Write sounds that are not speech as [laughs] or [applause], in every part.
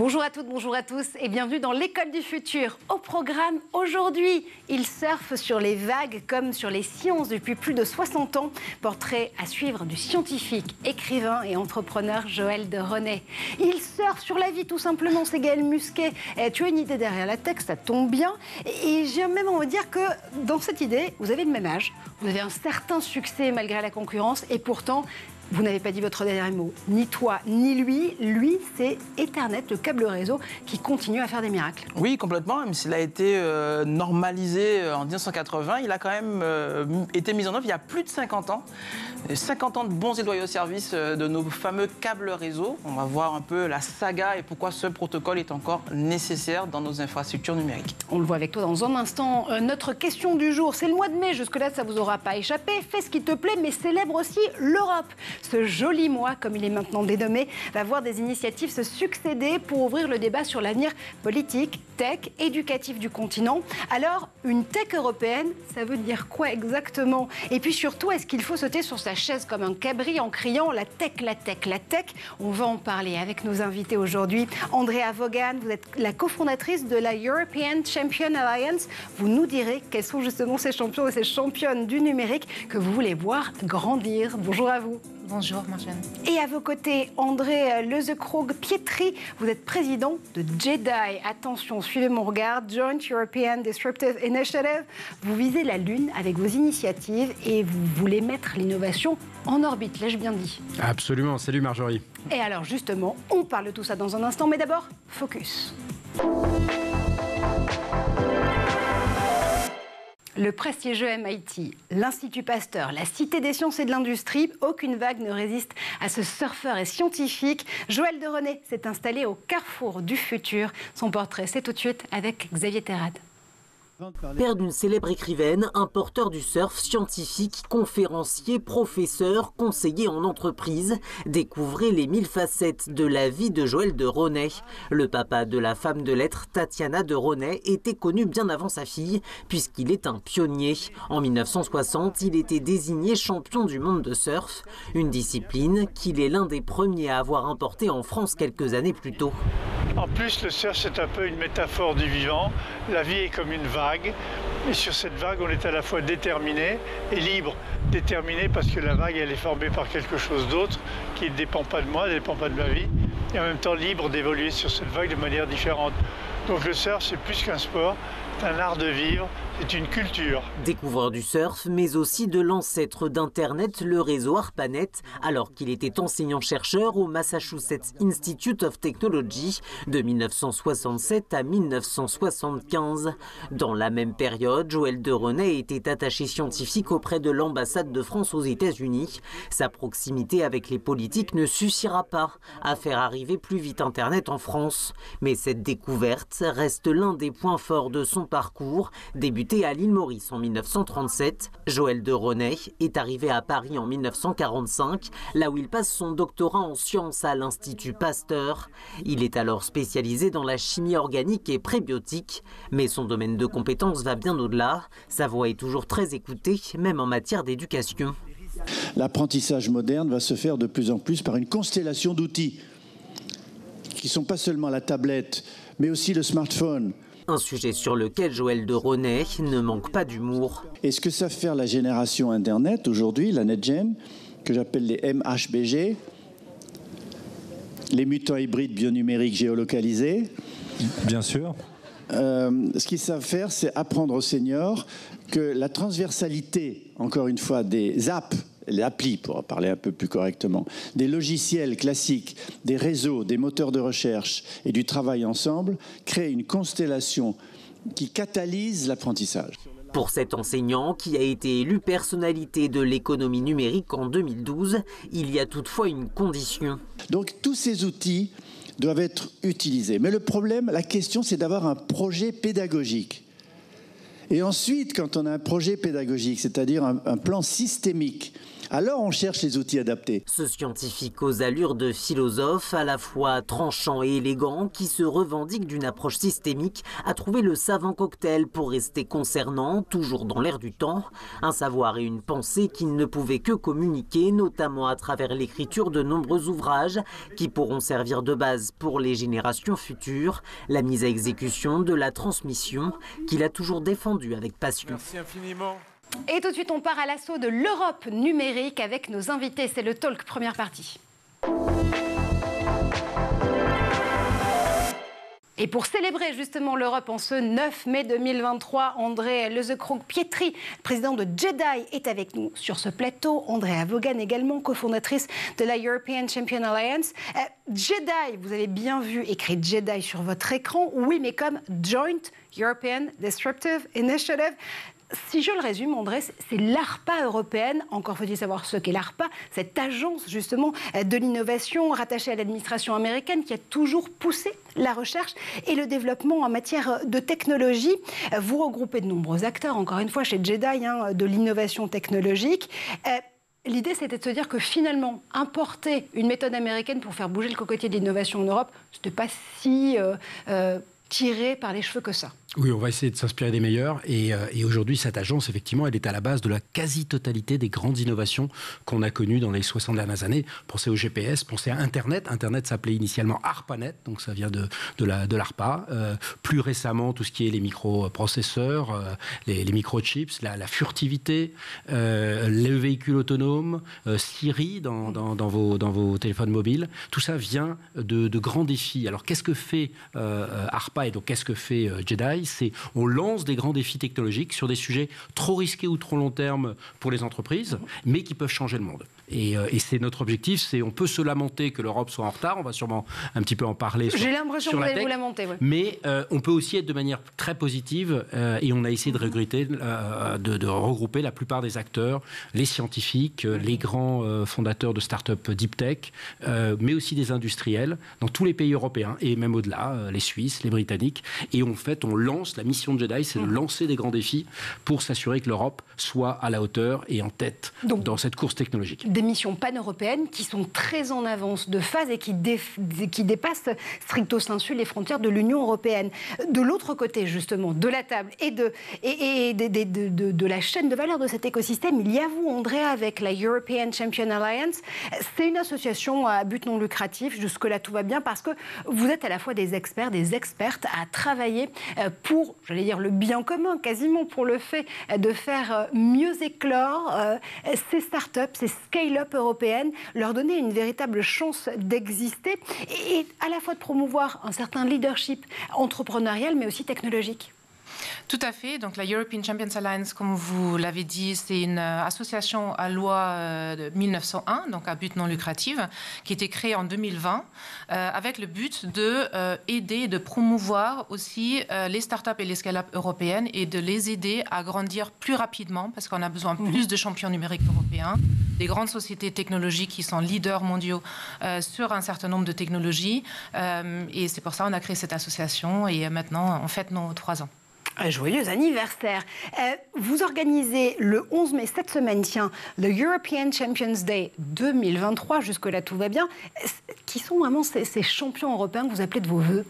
Bonjour à toutes, bonjour à tous et bienvenue dans l'école du futur. Au programme aujourd'hui, il surfe sur les vagues comme sur les sciences depuis plus de 60 ans. Portrait à suivre du scientifique, écrivain et entrepreneur Joël de René. Il surfe sur la vie tout simplement, c'est Gaël Musquet. Et tu as une idée derrière la texte, ça tombe bien. Et j'ai même envie de dire que dans cette idée, vous avez le même âge, vous avez un certain succès malgré la concurrence et pourtant vous n'avez pas dit votre dernier mot, ni toi, ni lui. Lui, c'est Ethernet, le câble réseau, qui continue à faire des miracles. Oui, complètement. Même s'il a été euh, normalisé euh, en 1980, il a quand même euh, été mis en œuvre il y a plus de 50 ans. 50 ans de bons et loyaux services de nos fameux câbles réseau. On va voir un peu la saga et pourquoi ce protocole est encore nécessaire dans nos infrastructures numériques. On le voit avec toi dans un instant. notre question du jour, c'est le mois de mai. Jusque-là, ça vous aura pas échappé. Fais ce qui te plaît, mais célèbre aussi l'Europe ce joli mois, comme il est maintenant dénommé, va voir des initiatives se succéder pour ouvrir le débat sur l'avenir politique, tech, éducatif du continent. Alors, une tech européenne, ça veut dire quoi exactement? Et puis surtout, est-ce qu'il faut sauter sur sa chaise comme un cabri en criant la tech, la tech, la tech? On va en parler avec nos invités aujourd'hui. Andrea Vaughan, vous êtes la cofondatrice de la European Champion Alliance. Vous nous direz quels sont justement ces champions et ces championnes du numérique que vous voulez voir grandir. Bonjour à vous. Bonjour Marjane. Et à vos côtés, André Lezekrog Pietri, vous êtes président de JEDI. Attention, suivez mon regard, Joint European Disruptive Initiative. Vous visez la Lune avec vos initiatives et vous voulez mettre l'innovation en orbite, l'ai-je bien dit? Absolument, salut Marjorie. Et alors justement, on parle de tout ça dans un instant, mais d'abord, focus. Le prestigieux MIT, l'Institut Pasteur, la Cité des sciences et de l'industrie, aucune vague ne résiste à ce surfeur et scientifique. Joël de René s'est installé au carrefour du futur. Son portrait, c'est tout de suite avec Xavier Terrade. Père d'une célèbre écrivaine, un porteur du surf, scientifique, conférencier, professeur, conseiller en entreprise, découvrez les mille facettes de la vie de Joël de Ronet. Le papa de la femme de lettres, Tatiana de Ronet, était connu bien avant sa fille, puisqu'il est un pionnier. En 1960, il était désigné champion du monde de surf, une discipline qu'il est l'un des premiers à avoir importé en France quelques années plus tôt. En plus, le surf, c'est un peu une métaphore du vivant. La vie est comme une vague et sur cette vague, on est à la fois déterminé et libre. Déterminé parce que la vague, elle est formée par quelque chose d'autre qui ne dépend pas de moi, ne dépend pas de ma vie. Et en même temps libre d'évoluer sur cette vague de manière différente. Donc le surf, c'est plus qu'un sport, c'est un art de vivre, c'est une culture. Découvreur du surf, mais aussi de l'ancêtre d'Internet, le réseau ARPANET, alors qu'il était enseignant-chercheur au Massachusetts Institute of Technology de 1967 à 1975. Dans la même période, Joël de René était attaché scientifique auprès de l'ambassade de France aux États-Unis. Sa proximité avec les politiques ne suffira pas à faire arriver plus vite Internet en France. Mais cette découverte reste l'un des points forts de son parcours, débuté à l'île Maurice en 1937, Joël de René est arrivé à Paris en 1945, là où il passe son doctorat en sciences à l'Institut Pasteur. Il est alors spécialisé dans la chimie organique et prébiotique, mais son domaine de compétence va bien au-delà. Sa voix est toujours très écoutée, même en matière d'éducation. L'apprentissage moderne va se faire de plus en plus par une constellation d'outils qui ne sont pas seulement la tablette, mais aussi le smartphone, un sujet sur lequel Joël de Ronet ne manque pas d'humour. Et ce que ça faire la génération Internet aujourd'hui, la NetGen, que j'appelle les MHBG, les mutants hybrides bionumériques géolocalisés? Bien sûr. Euh, ce qu'ils savent faire, c'est apprendre aux seniors que la transversalité, encore une fois, des apps l'appli pour parler un peu plus correctement, des logiciels classiques, des réseaux, des moteurs de recherche et du travail ensemble créent une constellation qui catalyse l'apprentissage. Pour cet enseignant qui a été élu personnalité de l'économie numérique en 2012, il y a toutefois une condition. Donc tous ces outils doivent être utilisés. Mais le problème, la question, c'est d'avoir un projet pédagogique. Et ensuite, quand on a un projet pédagogique, c'est-à-dire un, plan systémique, alors on cherche les outils adaptés. Ce scientifique aux allures de philosophe, à la fois tranchant et élégant, qui se revendique d'une approche systémique, a trouvé le savant cocktail pour rester concernant, toujours dans l'air du temps, un savoir et une pensée qu'il ne pouvait que communiquer, notamment à travers l'écriture de nombreux ouvrages qui pourront servir de base pour les générations futures, la mise à exécution de la transmission qu'il a toujours défendue avec passion. Merci infiniment. Et tout de suite, on part à l'assaut de l'Europe numérique avec nos invités. C'est le talk, première partie. Et pour célébrer justement l'Europe en ce 9 mai 2023, André Lezecroc-Pietri, président de Jedi, est avec nous sur ce plateau. Andrea Vaughan également, cofondatrice de la European Champion Alliance. Euh, Jedi, vous avez bien vu écrit Jedi sur votre écran. Oui, mais comme Joint European Disruptive Initiative si je le résume, André, c'est l'ARPA européenne, encore faut-il savoir ce qu'est l'ARPA, cette agence justement de l'innovation rattachée à l'administration américaine qui a toujours poussé la recherche et le développement en matière de technologie. Vous regroupez de nombreux acteurs, encore une fois, chez Jedi, hein, de l'innovation technologique. Euh, l'idée, c'était de se dire que finalement, importer une méthode américaine pour faire bouger le cocotier de l'innovation en Europe, ce n'était pas si euh, euh, tiré par les cheveux que ça. Oui, on va essayer de s'inspirer des meilleurs. Et, euh, et aujourd'hui, cette agence, effectivement, elle est à la base de la quasi-totalité des grandes innovations qu'on a connues dans les 60 dernières années. Pensez au GPS, pensez à Internet. Internet s'appelait initialement ARPANET, donc ça vient de, l'ARPA. Euh, plus récemment, tout ce qui est les microprocesseurs, euh, les, microchips, la, furtivité, euh, les véhicules autonomes, Siri dans, vos, téléphones mobiles. Tout ça vient de, de grands défis. Alors, qu'est-ce que fait ARPA et donc qu'est-ce que fait Jedi? C'est on lance des grands défis technologiques sur des sujets trop risqués ou trop long terme pour les entreprises, mais qui peuvent changer le monde. Et, euh, et c'est notre objectif, c'est on peut se lamenter que l'Europe soit en retard, on va sûrement un petit peu en parler. J'ai l'impression que vous allez vous lamenter. Oui. Mais euh, on peut aussi être de manière très positive, euh, et on a essayé de, regretter, euh, de, de, regrouper la plupart des acteurs, les scientifiques, les grands fondateurs de start-up deep tech, mais aussi des industriels dans tous les pays européens et même au-delà, les Suisses, les Britanniques. Et en fait, on lance la mission de Jedi, c'est de lancer des grands défis pour s'assurer que l'Europe soit à la hauteur et en tête Donc, dans cette course technologique des missions pan-européennes qui sont très en avance de phase et qui, dé qui dépassent stricto sensu les frontières de l'Union européenne. De l'autre côté, justement, de la table et, de, de, la chaîne de valeur de cet écosystème, il y a vous, André, avec la European Champion Alliance. C'est une association à but non lucratif. Jusque-là, tout va bien parce que vous êtes à la fois des experts, des expertes à travailler pour, j'allais dire, le bien commun, quasiment pour le fait de faire mieux éclore ces startups, ces scale scale-up européenne, leur donner une véritable chance d'exister et à la fois de promouvoir un certain leadership entrepreneurial mais aussi technologique. Tout à fait. Donc la European Champions Alliance, comme vous l'avez dit, c'est une euh, association à loi euh, de 1901, donc à but non lucratif, qui a été créée en 2020 euh, avec le but de euh, aider, de promouvoir aussi euh, les startups et les scale-up européennes et de les aider à grandir plus rapidement parce qu'on a besoin mmh. plus de champions numériques européens, des grandes sociétés technologiques qui sont leaders mondiaux sur un certain nombre de technologies. Et c'est pour ça qu'on a créé cette association et maintenant on fête nos trois ans. Joyeux anniversaire. Euh, vous organisez le 11 mai, cette semaine, tiens, le European Champions Day 2023, jusque-là tout va bien. Qui sont vraiment ces, ces champions européens que vous appelez de vos voeux?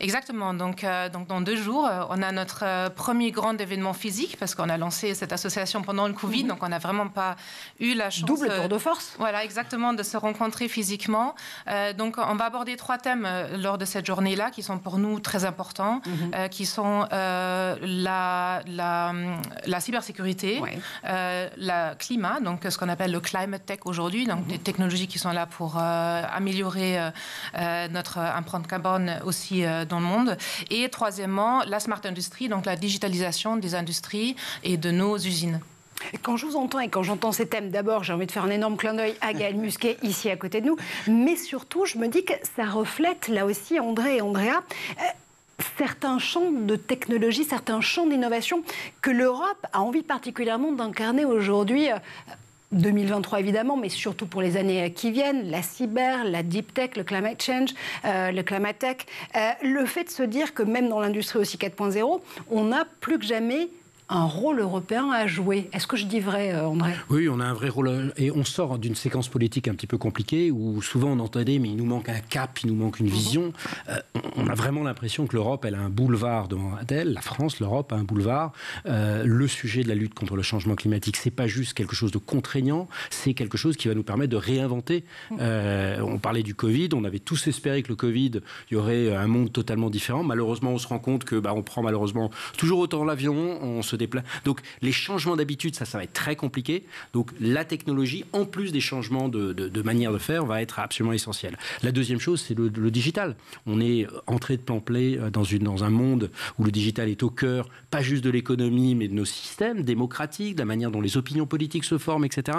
Exactement. Donc, euh, donc, dans deux jours, euh, on a notre euh, premier grand événement physique parce qu'on a lancé cette association pendant le Covid. Mmh. Donc, on n'a vraiment pas eu la chance. Double tour de force. Voilà, exactement, de se rencontrer physiquement. Euh, donc, on va aborder trois thèmes lors de cette journée-là qui sont pour nous très importants, mmh. euh, qui sont la, la, la, cybersécurité, ouais. le climat, donc ce qu'on appelle le climate tech aujourd'hui, donc mmh. des technologies qui sont là pour améliorer notre empreinte carbone aussi dans le monde. Et troisièmement, la smart industry, donc la digitalisation des industries et de nos usines. Quand je vous entends et quand j'entends ces thèmes, d'abord, j'ai envie de faire un énorme clin d'œil à Gaël Musquet, ici à côté de nous, mais surtout, je me dis que ça reflète, là aussi, André et Andrea, euh, certains champs de technologie, certains champs d'innovation que l'Europe a envie particulièrement d'incarner aujourd'hui. 2023 évidemment, mais surtout pour les années qui viennent, la cyber, la deep tech, le climate change, euh, le climate tech, euh, le fait de se dire que même dans l'industrie aussi 4.0, on a plus que jamais un rôle européen à jouer. Est-ce que je dis vrai, euh, André? Oui, on a un vrai rôle. Et on sort d'une séquence politique un petit peu compliquée où souvent on entendait, mais il nous manque un cap, il nous manque une vision. Euh, on a vraiment l'impression que l'Europe, elle a un boulevard devant elle. La France, l'Europe a un boulevard. Euh, le sujet de la lutte contre le changement climatique, c'est pas juste quelque chose de contraignant, c'est quelque chose qui va nous permettre de réinventer. on parlait du Covid, on avait tous espéré que le Covid, il y aurait un monde totalement différent. Malheureusement, on se rend compte que bah, on prend malheureusement toujours autant l'avion, on se Donc les changements d'habitude, ça, ça va être très compliqué. Donc la technologie, en plus des changements de, manière de faire, va être absolument essentielle. La deuxième chose, c'est le, digital. On est entré de plan play euh, dans un monde où le digital est au cœur, pas juste de l'économie, mais de nos systèmes démocratiques, de la manière dont les opinions politiques se forment, etc.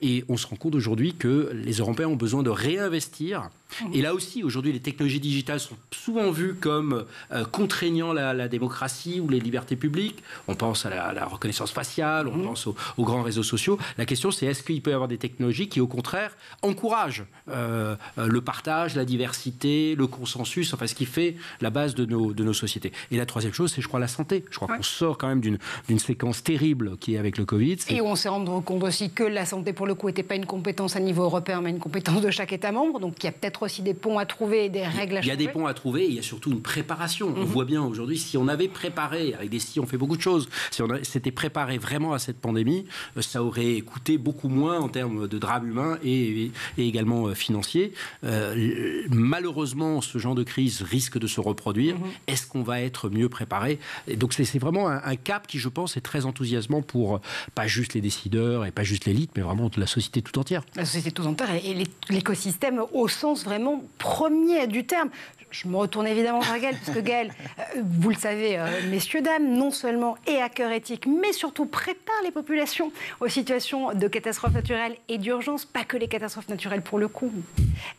Et on se rend compte aujourd'hui que les Européens ont besoin de réinvestir et là aussi, aujourd'hui, les technologies digitales sont souvent vues comme euh, contraignant la, démocratie ou les libertés publiques. On pense à la, reconnaissance faciale, on mhm. pense aux, grands réseaux sociaux. La question, c'est est-ce qu'il peut y avoir des technologies qui, au contraire, encouragent euh, euh, le partage, la diversité, le consensus, enfin ce qui fait la base de nos, de nos sociétés. Et la troisième chose, c'est, je crois, la santé. Je crois qu'on sort quand même d'une, séquence terrible qui est avec le Covid. Et on s'est rendu compte aussi que la santé, pour le coup, n'était pas une compétence à niveau européen, mais une compétence de chaque État membre. Donc il y a peut-être aussi des ponts à trouver, des règles à Il y a des ponts à trouver, et il y a surtout une préparation. On mhm. voit bien aujourd'hui, si on avait préparé, avec des si on fait beaucoup de choses, si on s'était préparé vraiment à cette pandémie, euh, ça aurait coûté beaucoup moins en termes de drame humain et, également euh, financier. Euh, malheureusement, ce genre de crise risque de se reproduire. Mhm. Est-ce qu'on va être mieux préparé? Et Donc c'est vraiment un, cap qui, je pense, est très enthousiasmant pour pas juste les décideurs et pas juste l'élite, mais vraiment la société tout entière. La société tout entière et l'écosystème au sens vraiment premier du terme. Je me retourne évidemment vers Gaël, parce que [laughs] Gaël, euh, vous le savez, euh, messieurs, dames, non seulement est hacker éthique, mais surtout prépare les populations aux situations de catastrophes naturelles et d'urgence, pas que les catastrophes naturelles pour le coup.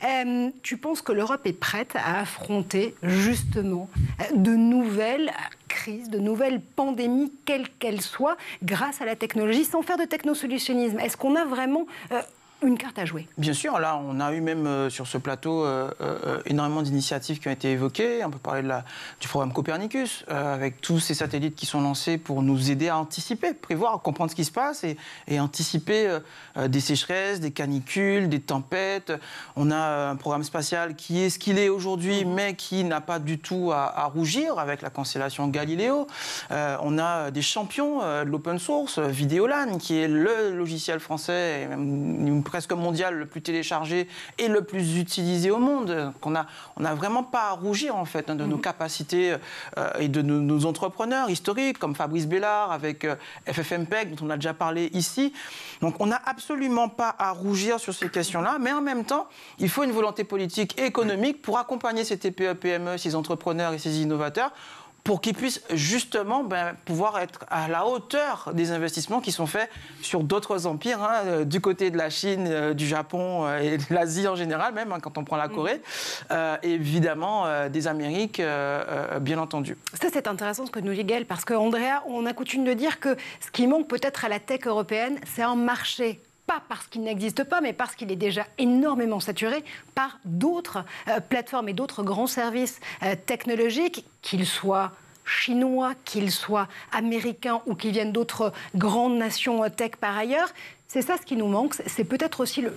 Euh, tu penses que l'Europe est prête à affronter justement de nouvelles crises, de nouvelles pandémies, quelles qu'elles soient, grâce à la technologie, sans faire de technosolutionnisme? Est-ce qu'on a vraiment une carte à jouer. Bien sûr, là, on a eu même euh, sur ce plateau euh, euh, énormément d'initiatives qui ont été évoquées. On peut parler de la, du programme Copernicus, avec tous ces satellites qui sont lancés pour nous aider à anticiper, prévoir, comprendre ce qui se passe et, et anticiper des sécheresses, des canicules, des tempêtes. On a un programme spatial qui est ce qu'il est aujourd'hui, mmh. mais qui n'a pas du tout à, rougir avec la constellation Galileo. on a des champions de l'open source, Videolan, qui est le logiciel français, et même presque mondial le plus téléchargé et le plus utilisé au monde. On n'a on a vraiment pas à rougir en fait hein, de nos mhm. capacités euh, et de nos, entrepreneurs historiques comme Fabrice Bellard avec euh, FFmpeg dont on a déjà parlé ici. Donc on n'a absolument pas à rougir sur ces questions-là, mais en même temps, il faut une volonté politique et économique pour accompagner ces TPE, PME, ces entrepreneurs et ces innovateurs pour qu'ils puissent justement ben, pouvoir être à la hauteur des investissements qui sont faits sur d'autres empires, hein, euh, du côté de la Chine, euh, du Japon euh, et de l'Asie en général, même hein, quand on prend la mm. Corée, et évidemment des Amériques, bien entendu. Ça, c'est intéressant ce que nous dit Gaël, parce qu'Andrea, on a coutume de dire que ce qui manque peut-être à la tech européenne, c'est un marché pas parce qu'il n'existe pas, mais parce qu'il est déjà énormément saturé par d'autres euh, plateformes et d'autres grands services euh, technologiques, qu'ils soient chinois, qu'ils soient américains ou qu'ils viennent d'autres grandes nations tech par ailleurs. C'est ça ce qui nous manque. C'est peut-être aussi le,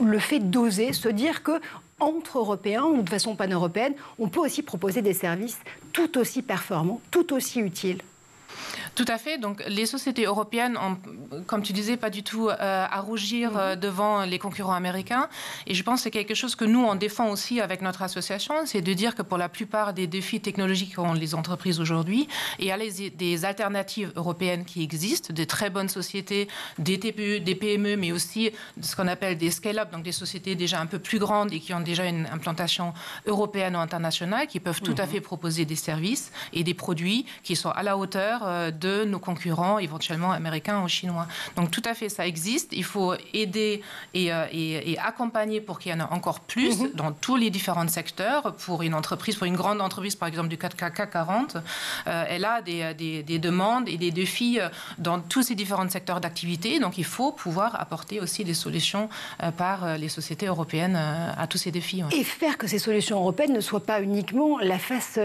le fait d'oser se dire que entre Européens ou de façon pan-européenne, on peut aussi proposer des services tout aussi performants, tout aussi utiles. Tout à fait. Donc, les sociétés européennes ont, comme tu disais, pas du tout euh, à rougir mhm. euh, devant les concurrents américains. Et je pense que c'est quelque chose que nous, on défend aussi avec notre association, c'est de dire que pour la plupart des défis technologiques qu'ont les entreprises aujourd'hui, il y a des alternatives européennes qui existent, de très bonnes sociétés, des TPE, des PME, mais aussi ce qu'on appelle des scale-up, donc des sociétés déjà un peu plus grandes et qui ont déjà une implantation européenne ou internationale, qui peuvent tout à mhm. fait proposer des services et des produits qui sont à la hauteur euh, de de nos concurrents, éventuellement américains ou chinois. Donc tout à fait, ça existe. Il faut aider et, euh, accompagner pour qu'il y en ait encore plus mhm. dans tous les différents secteurs. Pour une entreprise, pour une grande entreprise, par exemple du CAC 40, euh, elle a des, demandes et des défis euh, dans tous ces différents secteurs d'activité. Donc il faut pouvoir apporter aussi des solutions par les sociétés européennes à tous ces défis. Et faire que ces solutions européennes ne soient pas uniquement la face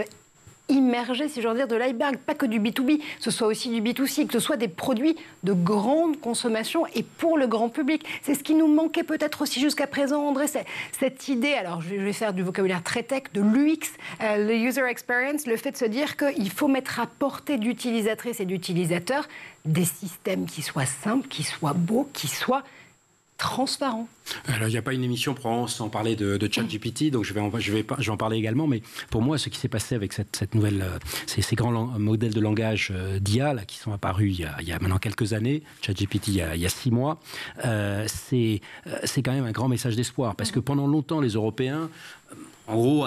immergé, si j'en dire, de l'iceberg, pas que du B2B, ce soit aussi du B2C, que ce soit des produits de grande consommation et pour le grand public. C'est ce qui nous manquait peut-être aussi jusqu'à présent, André, cette idée, alors je vais faire du vocabulaire très tech, de l'UX, euh, le user experience, le fait de se dire qu'il faut mettre à portée d'utilisatrices et d'utilisateurs des systèmes qui soient simples, qui soient beaux, qui soient transparent. Alors, il n'y a pas une émission pour sans parler de, de ChatGPT, donc je vais, en, je, vais, je vais en parler également. Mais pour moi, ce qui s'est passé avec cette, cette nouvelle, euh, ces, ces, grands modèles de langage euh, d'IA qui sont apparus il y, a, il y, a, maintenant quelques années, ChatGPT il, il, y a six mois, euh, c'est quand même un grand message d'espoir. Parce que pendant longtemps, les Européens en gros,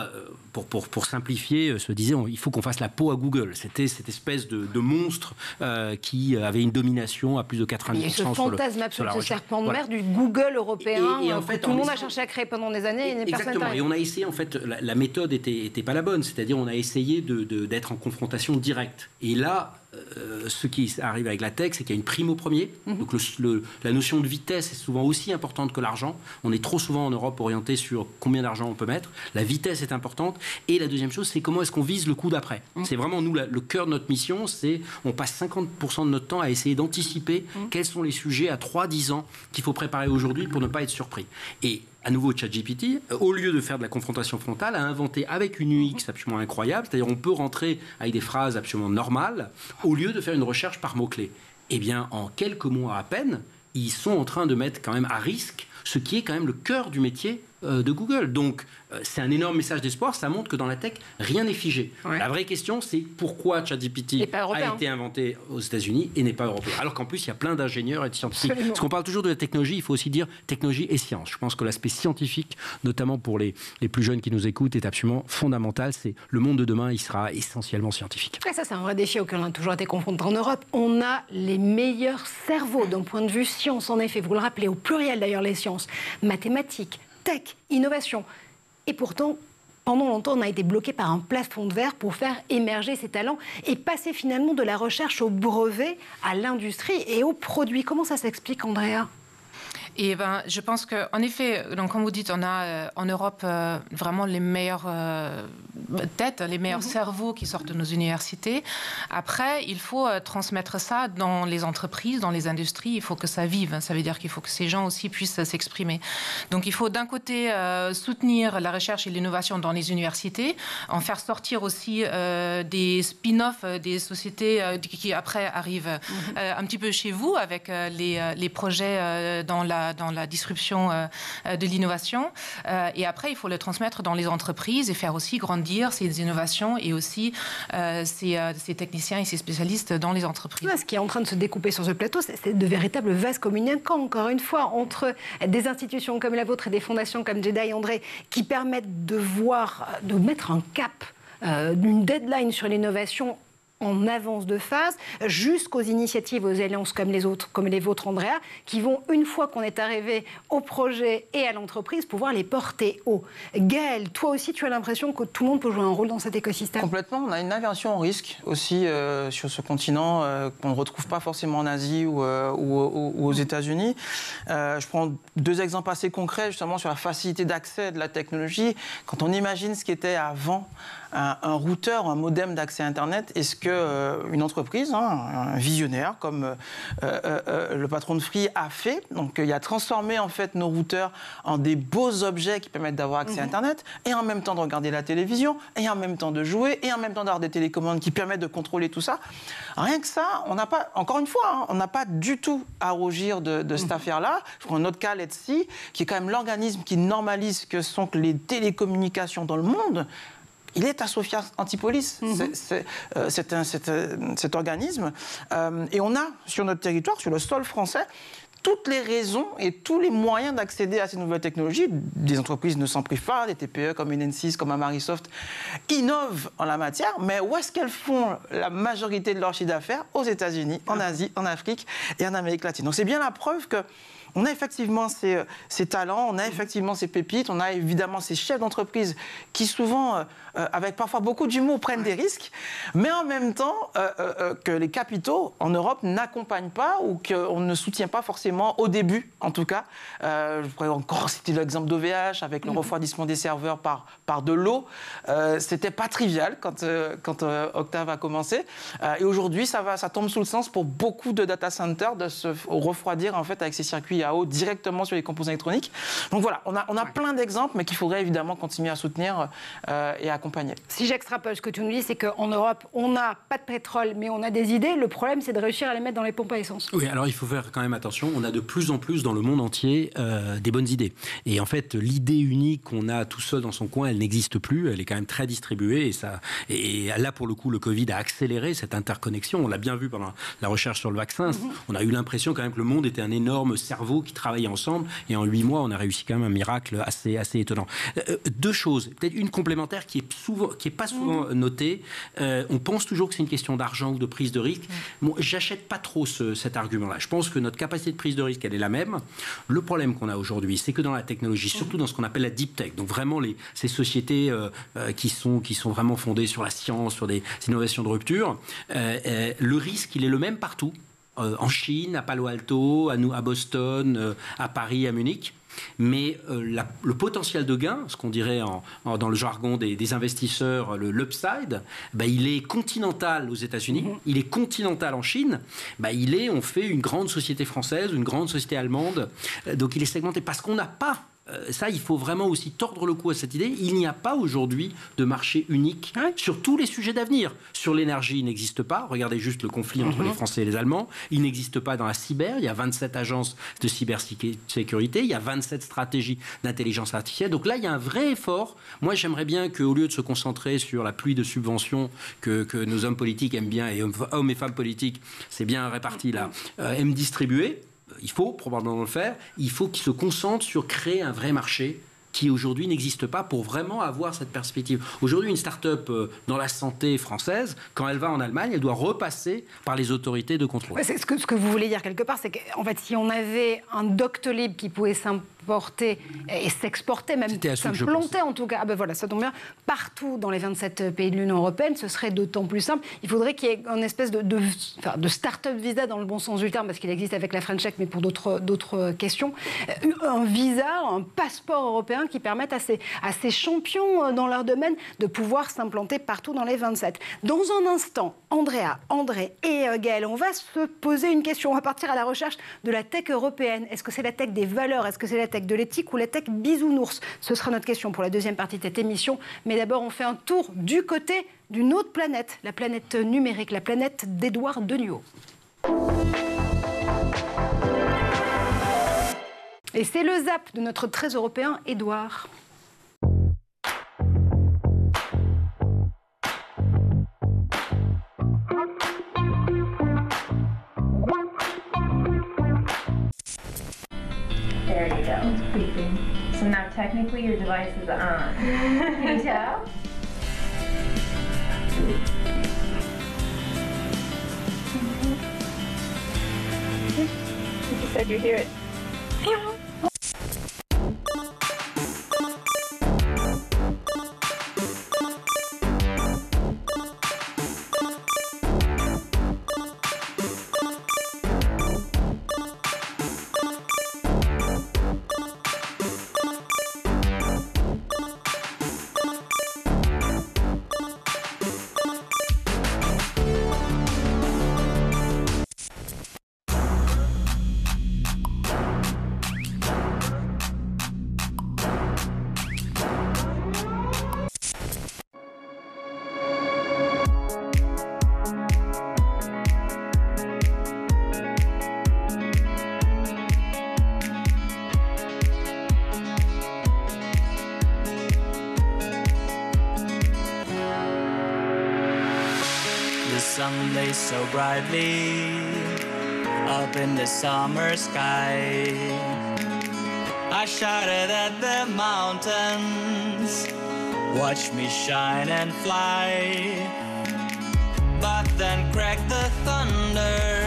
pour, pour, pour, simplifier, euh, se disait il faut qu'on fasse la peau à Google. C'était cette espèce de, de monstre euh, qui avait une domination à plus de 90%. Il y a ce fantasme absolu, ce serpent de mer du Google européen et, en fait, tout le monde a cherché à créer pendant des années. Et exactement. Et on a essayé, en fait, la, la méthode n'était était pas la bonne. C'est-à-dire, on a essayé d'être de, de, en confrontation directe. Et là, euh, ce qui arrive avec la tech, c'est qu'il y a une prime au premier. Mhm. Donc le, le, la notion de vitesse est souvent aussi importante que l'argent. On est trop souvent en Europe orienté sur combien d'argent on peut mettre. La vitesse est importante. Et la deuxième chose, c'est comment est-ce qu'on vise le coup d'après. Mhm. C'est vraiment nous la, le cœur de notre mission. C'est on passe 50% de notre temps à essayer d'anticiper mhm. quels sont les sujets à 3-10 ans qu'il faut préparer aujourd'hui pour ne pas être surpris. Et à nouveau ChatGPT, euh, au lieu de faire de la confrontation frontale, a inventé avec une UX absolument incroyable, c'est-à-dire on peut rentrer avec des phrases absolument normales, au lieu de faire une recherche par mots-clés. Eh bien, en quelques mois à peine, ils sont en train de mettre quand même à risque ce qui est quand même le cœur du métier de Google. Donc, euh, c'est un énorme message d'espoir. Ça montre que dans la tech, rien n'est figé. Ouais. La vraie question, c'est pourquoi ChatGPT a été inventé aux États-Unis et n'est pas européen. Alors qu'en plus, il y a plein d'ingénieurs et de scientifiques. Absolument. Parce qu'on parle toujours de la technologie, il faut aussi dire technologie et science. Je pense que l'aspect scientifique, notamment pour les, les plus jeunes qui nous écoutent, est absolument fondamental. C'est le monde de demain, il sera essentiellement scientifique. Et ça, c'est un vrai défi auquel on a toujours été confronté en Europe. On a les meilleurs cerveaux d'un point de vue science, en effet. Vous le rappelez, au pluriel d'ailleurs, les sciences, mathématiques, tech, innovation. Et pourtant, pendant longtemps, on a été bloqué par un plafond de verre pour faire émerger ces talents et passer finalement de la recherche au brevet, à l'industrie et aux produits. Comment ça s'explique, Andrea? Et ben, je pense qu'en effet, donc, comme vous dites, on a euh, en Europe euh, vraiment les meilleures euh, têtes, les meilleurs -hmm. cerveaux qui sortent de nos universités. Après, il faut transmettre ça dans les entreprises, dans les industries. Il faut que ça vive. Ça veut dire qu'il faut que ces gens aussi puissent s'exprimer. Donc, il faut d'un côté soutenir la recherche et l'innovation dans les universités, en faire sortir aussi des spin-offs des sociétés qui après arrivent -hmm. un petit peu chez vous avec les, les projets dans la, dans la disruption de l'innovation. et après, il faut le transmettre dans les entreprises et faire aussi grandir ces innovations et aussi euh, ces, euh, techniciens et ces spécialistes dans les entreprises. ce qui est en train de se découper sur ce plateau, c'est de véritables vases communicants, encore une fois, entre des institutions comme la vôtre et des fondations comme Jedi André, qui permettent de voir, de mettre un cap euh, d'une deadline sur l'innovation en avance de phase, jusqu'aux initiatives, aux alliances comme les autres, comme les vôtres, Andrea, qui vont, une fois qu'on est arrivé au projet et à l'entreprise, pouvoir les porter haut. Gaël, toi aussi, tu as l'impression que tout le monde peut jouer un rôle dans cet écosystème? Complètement. On a une aversion au risque aussi euh, sur ce continent euh, qu'on ne retrouve pas forcément en Asie ou, euh, ou, aux États-Unis. Je prends deux exemples assez concrets justement sur la facilité d'accès de la technologie. Quand on imagine ce qui était avant un, un routeur, un modem d'accès Internet, est-ce que euh, une entreprise, hein, un visionnaire comme euh, euh, le patron de Free a fait, donc il a transformé en fait nos routeurs en des beaux objets qui permettent d'avoir accès à Internet et en même temps de regarder la télévision et en même temps de jouer et en même temps d'avoir des télécommandes qui permettent de contrôler tout ça. Rien que ça, on n'a pas, encore une fois, hein, on n'a pas du tout à rougir de, de cette mmh. affaire-là. Je prends un autre cas, l'ETSI, qui est quand même l'organisme qui normalise ce que sont les télécommunications dans le monde il est à Sofia Antipolis, mm -hmm. c'est euh, cet organisme. Euh, et on a sur notre territoire, sur le sol français, toutes les raisons et tous les moyens d'accéder à ces nouvelles technologies. Des entreprises ne s'en privent pas, des TPE comme Enensys, comme Amarisoft, innovent en la matière, mais où est-ce qu'elles font la majorité de leur chiffre d'affaires? Aux États-Unis, en Asie, en Afrique et en Amérique latine. Donc c'est bien la preuve que on a effectivement ces, ces, talents, on a effectivement ces pépites, on a évidemment ces chefs d'entreprise qui souvent, avec parfois beaucoup d'humour, prennent des risques, mais en même temps que les capitaux en Europe n'accompagnent pas ou qu'on ne soutient pas forcément au début, en tout cas. je pourrais encore [laughs] citer l'exemple d'OVH avec le mm. refroidissement des serveurs par, par de l'eau. C'était pas trivial quand, quand Octave a commencé. et aujourd'hui, ça, va, ça tombe sous le sens pour beaucoup de data centers de se refroidir en fait avec ces circuits à eau directement sur les composants électroniques. Donc voilà, on a, on a plein d'exemples, mais qu'il faudrait évidemment continuer à soutenir euh, et accompagner. Si j'extrapole, ce que tu nous dis, c'est qu'en Europe, on n'a pas de pétrole, mais on a des idées. Le problème, c'est de réussir à les mettre dans les pompes à essence. Oui, alors il faut faire quand même attention. On a de plus en plus dans le monde entier euh, des bonnes idées. Et en fait, l'idée unique qu'on a tout seul dans son coin, elle n'existe plus. Elle est quand même très distribuée. Et, ça, et là, pour le coup, le Covid a accéléré cette interconnexion. On l'a bien vu pendant la recherche sur le vaccin. Mhm. On a eu l'impression quand même que le monde était un énorme cerveau qui travaillait ensemble. Et en huit mois, on a réussi quand même un miracle assez, assez étonnant. Euh, euh, deux choses, peut-être une complémentaire qui est souvent, qui est pas souvent mhm. notée. Euh, on pense toujours que c'est une question d'argent ou de prise de risque. Bon, j'achète pas trop cet argument-là. Je pense que notre capacité de prise de risque, elle est la même. Le problème qu'on a aujourd'hui, c'est que dans la technologie, surtout dans ce qu'on appelle la deep tech, donc vraiment les, ces sociétés qui, sont, qui sont vraiment fondées sur la science, sur des innovations de rupture, le risque, il est le même partout. Euh, en Chine, à Palo Alto, à, à Boston, euh, à Paris, à Munich. Mais euh, le potentiel de gain, ce qu'on dirait dans le jargon des, investisseurs, le l'upside, bah, il est continental aux États-Unis, mm-hmm. il est continental en Chine. Bah, il est, on fait une grande société française, une grande société allemande. donc il est segmenté parce qu'on n'a pas euh, ça, il faut vraiment aussi tordre le cou à cette idée. Il n'y a pas aujourd'hui de marché unique sur tous les sujets d'avenir. Sur l'énergie, il n'existe pas. Regardez juste le conflit entre mhm. les Français et les Allemands. Il n'existe pas dans la cyber. Il y a 27 agences de cybersécurité. Il y a 27 stratégies d'intelligence artificielle. Donc là, il y a un vrai effort. Moi, j'aimerais bien qu'au lieu de se concentrer sur la pluie de subventions que, nos hommes politiques aiment bien, et hommes, et femmes politiques, c'est bien réparti là, euh, aiment distribuer, il faut probablement le faire, il faut qu'il se concentre sur créer un vrai marché qui aujourd'hui n'existe pas pour vraiment avoir cette perspective. Aujourd'hui, une start-up euh, dans la santé française, quand elle va en Allemagne, elle doit repasser par les autorités de contrôle. ce, que, ce que vous voulez dire quelque part, c'est qu'en fait, si on avait un Doctolib qui pouvait s'importer et s'exporter, même s'implanter en tout cas, ah ben voilà, ça tombe bien, partout dans les 27 pays de l'Union européenne, ce serait d'autant plus simple. Il faudrait qu'il y ait une espèce de, de, de start-up visa dans le bon sens du terme, parce qu'il existe avec la French Tech, mais pour d'autres questions. Euh, un visa, un passeport européen qui permettent à ces, à ces champions euh, dans leur domaine de pouvoir s'implanter partout dans les 27. Dans un instant, Andrea, André et euh, Gaël, on va se poser une question. On va partir à la recherche de la tech européenne. Est-ce que c'est la tech des valeurs? Est-ce que c'est la tech de l'éthique ou la tech bisounours Ce sera notre question pour la deuxième partie de cette émission. Mais d'abord, on fait un tour du côté d'une autre planète, la planète numérique, la planète d'Edouard Denuot. Et c'est le zap de notre très européen Édouard. It's beeping. So now technically your device is on. Can you tell? [laughs] [laughs] You said you hear it. Watch me shine and fly. But then cracked the thunder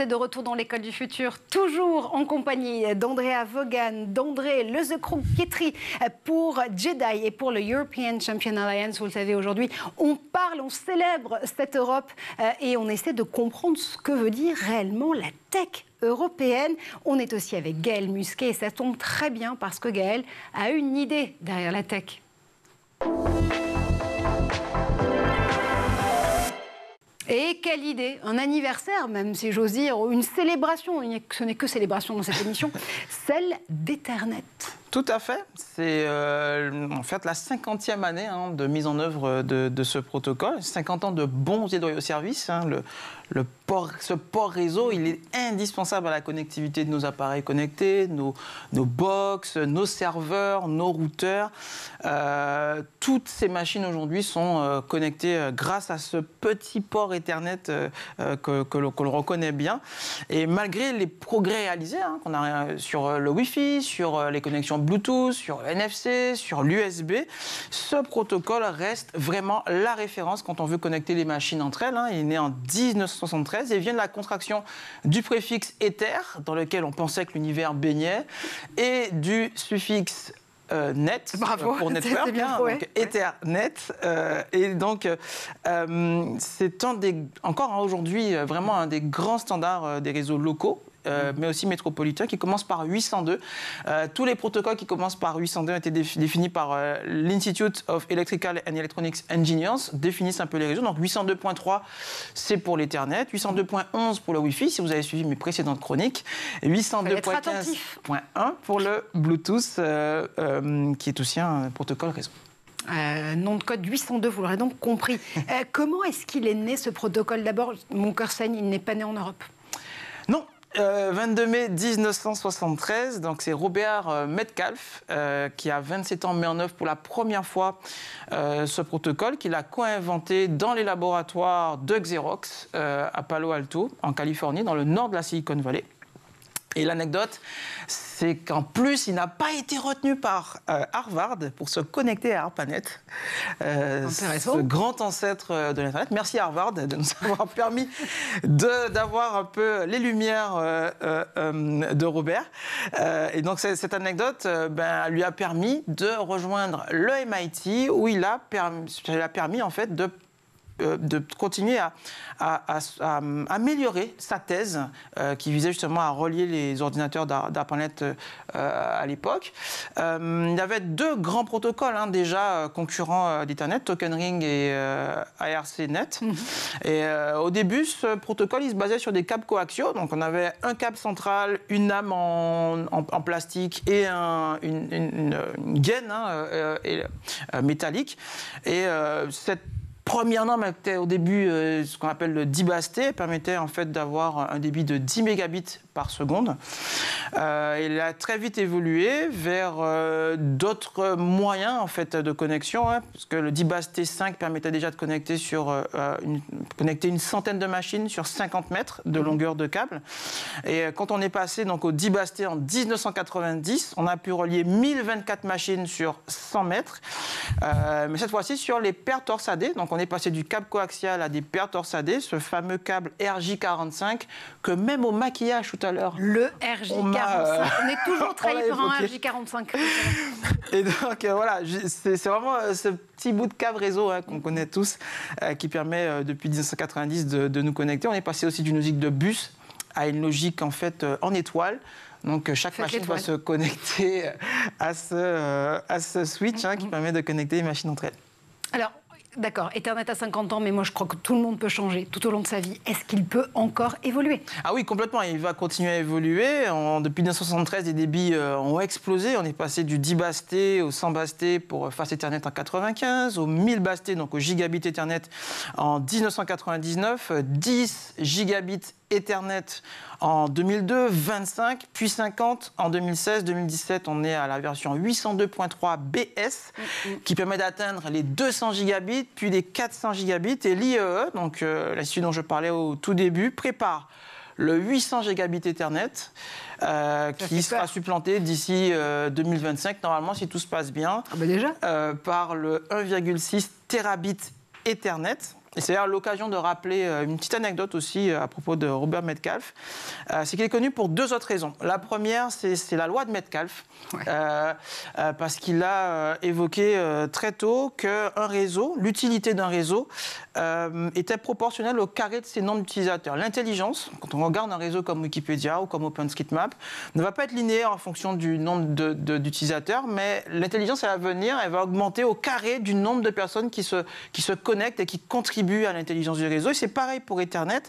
êtes de retour dans l'école du futur, toujours en compagnie d'Andrea Vaughan, d'André Lezecroux-Pietri pour Jedi et pour le European Champion Alliance. Vous le savez, aujourd'hui, on parle, on célèbre cette Europe euh, et on essaie de comprendre ce que veut dire réellement la tech européenne. On est aussi avec Gaël Musquet et ça tombe très bien parce que Gaël a une idée derrière la tech. Et quelle idée Un anniversaire même, si j'ose dire, une célébration, ce n'est que célébration dans cette émission, [laughs] celle d'Ethernet. Tout à fait. C'est euh, en fait la 50e année hein, de mise en œuvre de, ce protocole. 50 ans de bons et loyaux services. Hein. ce port réseau, il est indispensable à la connectivité de nos appareils connectés, nos, nos box, nos serveurs, nos routeurs. Euh, toutes ces machines aujourd'hui sont euh, connectées grâce à ce petit port Ethernet que, que l'on reconnaît bien. Et malgré les progrès réalisés hein, qu'on a sur le Wi-Fi, sur les connexions Bluetooth, sur le NFC, sur l'USB, ce protocole reste vraiment la référence quand on veut connecter les machines entre elles. Hein. Il est né en 1973 et vient de la contraction du préfixe ether, dans lequel on pensait que l'univers baignait, et du suffixe euh, net [laughs] Bravo, pour network, bien, hein, donc Ethernet. Euh, et donc, euh, c'est encore hein, aujourd'hui vraiment un des grands standards des réseaux locaux. Euh, mais aussi métropolitain, qui commence par 802. Euh, tous les protocoles qui commencent par 802 ont été définis par euh, l'Institute of Electrical and Electronics Engineers, définissent un peu les réseaux. Donc 802.3, c'est pour l'Ethernet, 802.11 pour le Wi-Fi, si vous avez suivi mes précédentes chroniques, et 802.15.1 pour le Bluetooth, qui est aussi un protocole réseau. nom de code 802, vous l'aurez donc compris. [laughs] comment est-ce qu'il est né ce protocole? D'abord, mon cœur saigne, il n'est pas né en Europe. Non, 22 euh, mai 1973, donc c'est Robert euh, Metcalfe euh, qui a 27 ans met en œuvre pour la première fois ce protocole qu'il a co-inventé dans les laboratoires de Xerox à Palo Alto en Californie, dans le nord de la Silicon Valley. Et l'anecdote, c'est qu'en plus, il n'a pas été retenu par euh, Harvard pour se connecter à ARPANET, euh, ce grand ancêtre euh, de l'Internet. Merci Harvard de nous [laughs] avoir permis d'avoir un peu les lumières de Robert. et donc cette anecdote ben, lui a permis de rejoindre le MIT où il a permis, il a permis en fait de euh, de continuer à, améliorer sa thèse euh, qui visait justement à relier les ordinateurs d'ARPANET euh, à l'époque. il y avait deux grands protocoles hein, déjà concurrents d'Ethernet, Token Ring et ARCnet. Et au début, ce protocole, il se basait sur des câbles coaxiaux. Donc on avait un câble central, une âme en, plastique et une, gaine hein, métallique. Et cette première norme était au début euh, ce qu'on appelle le dibasté, permettait en fait d'avoir un débit de 10 mégabits par seconde. Euh, il a très vite évolué vers euh, d'autres moyens en fait de connexion, hein, parce que le dibast T5 permettait déjà de connecter sur une, connecter une centaine de machines sur 50 mètres de longueur de câble. Et quand on est passé donc au dibasté en 1990, on a pu relier 1024 machines sur 100 mètres, mais cette fois-ci sur les paires torsadées. On est passé du câble coaxial à des paires torsadées, ce fameux câble RJ45 que même au maquillage tout à l'heure. Le RJ45. On, est toujours trahi [laughs] par un RJ45. [laughs] Et donc euh, voilà, c'est vraiment euh, ce petit bout de câble réseau hein, qu'on connaît tous euh, qui permet depuis 1990 de, nous connecter. On est passé aussi d'une logique de bus à une logique en fait en étoile. Donc chaque machine va se connecter à ce, à ce switch hein, qui mm-hmm. permet de connecter les machines entre elles. Alors, D'accord, Ethernet a 50 ans, mais moi je crois que tout le monde peut changer tout au long de sa vie. Est-ce qu'il peut encore évoluer? Ah oui, complètement. Il va continuer à évoluer. depuis 1973, les débits euh, ont explosé. On est passé du 10 basté au 100 basté pour Fast Ethernet en 95, au 1000 basté, donc au gigabit Ethernet en 1999, 10 gigabits Ethernet en 2002, 25, puis 50 en 2016. 2017, on est à la version 802.3 BS qui permet d'atteindre les 200 gigabits, puis les 400 gigabits. Et l'IEE, e, donc euh, l'institut dont je parlais au tout début, prépare le 800 gigabits Ethernet, euh, qui sera supplanté d'ici 2025, euh, normalement, si tout se passe bien, ah bah déjà par le 1,6 terabit Ethernet. Et c'est l'occasion de rappeler euh, une petite anecdote aussi euh, à propos de Robert Metcalfe. Euh, c'est qu'il est connu pour deux autres raisons. La première, c'est la loi de Metcalfe, parce qu'il a évoqué très tôt qu'un réseau, l'utilité d'un réseau, était proportionnelle au carré de ses nombres d'utilisateurs. L'intelligence, quand on regarde un réseau comme Wikipédia ou comme OpenStreetMap, ne va pas être linéaire en fonction du nombre d'utilisateurs, mais l'intelligence, elle va venir, elle va augmenter au carré du nombre de personnes qui se, qui se connectent et qui contribuent à l'intelligence du réseau. Et c'est pareil pour Ethernet.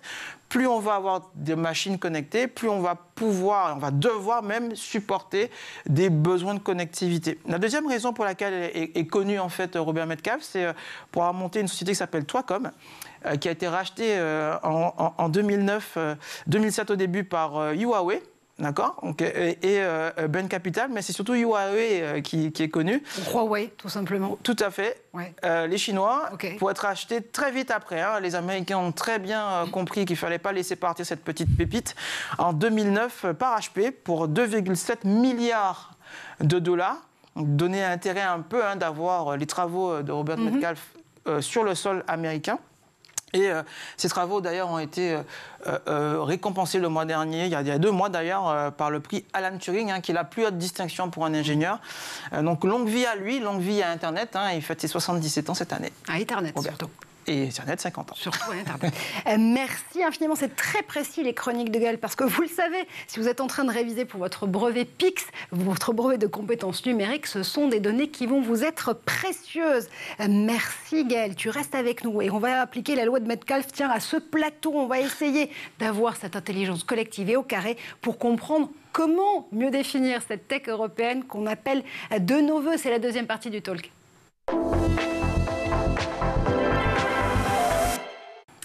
Plus on va avoir des machines connectées, plus on va pouvoir, on va devoir même supporter des besoins de connectivité. La deuxième raison pour laquelle est, connu en fait Robert Metcalfe, c'est euh, pour avoir monté une société qui s'appelle Toicom, euh, qui a été rachetée euh, en, en 2009, 2007 au début par Huawei D'accord Et, euh, Ben Capital, mais c'est surtout Huawei euh, qui, est connu. Huawei, tout simplement. Tout à fait. Euh, les Chinois, pour être achetés très vite après. Hein, les Américains ont très bien compris qu'il ne fallait pas laisser partir cette petite pépite. En 2009, par HP, pour 2,7 milliards de dollars. Donner intérêt un peu hein, d'avoir les travaux de Robert mhm. Metcalfe sur le sol américain. Et euh, ces travaux, d'ailleurs, ont été euh, euh, récompensés le mois dernier, il y a, deux mois d'ailleurs, par le prix Alan Turing, hein, qui est la plus haute distinction pour un ingénieur. donc longue vie à lui, longue vie à Internet. Hein, il fête ses 77 ans cette année. À Internet, surtout et Internet 50 ans. Surtout Internet. Euh, merci infiniment, c'est très précis les chroniques de Gaël parce que vous le savez, si vous êtes en train de réviser pour votre brevet PIX, votre brevet de compétences numériques, ce sont des données qui vont vous être précieuses. Euh, merci Gaël, tu restes avec nous et on va appliquer la loi de Metcalfe. Tiens, à ce plateau, on va essayer d'avoir cette intelligence collective et au carré pour comprendre comment mieux définir cette tech européenne qu'on appelle de nos voeux. C'est la deuxième partie du talk.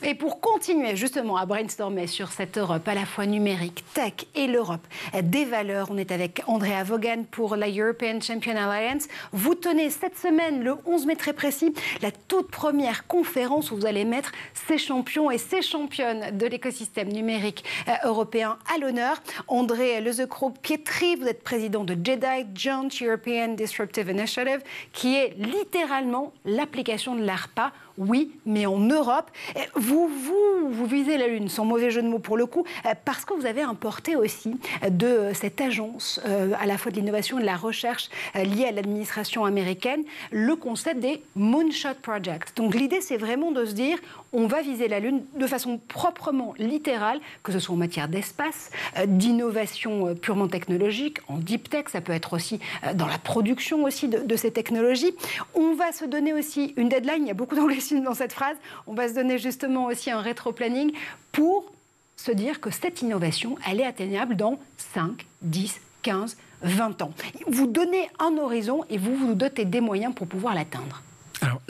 Et pour continuer justement à brainstormer sur cette Europe à la fois numérique, tech et l'Europe des valeurs, on est avec Andrea Vaughan pour la European Champion Alliance. Vous tenez cette semaine, le 11 mai très précis, la toute première conférence où vous allez mettre ces champions et ces championnes de l'écosystème numérique euh, européen à l'honneur. André Lezecro-Pietri, vous êtes président de JEDI, Joint European Disruptive Initiative, qui est littéralement l'application de l'ARPA oui, mais en Europe. Vous, vous, vous visez la Lune, sans mauvais jeu de mots pour le coup, euh, parce que vous avez importé aussi de cette agence, euh, à la fois de l'innovation et de la recherche euh, liée à l'administration américaine, le concept des Moonshot Projects. Donc l'idée, c'est vraiment de se dire, on va viser la Lune de façon proprement littérale, que ce soit en matière d'espace, d'innovation purement technologique, en deep tech, ça peut être aussi dans la production aussi de, ces technologies. On va se donner aussi une deadline, il y a beaucoup d'anglais dans cette phrase, on va se donner justement aussi un rétro-planning pour se dire que cette innovation, elle est atteignable dans 5, 10, 15, 20 ans. Vous donnez un horizon et vous vous dotez des moyens pour pouvoir l'atteindre. Alors,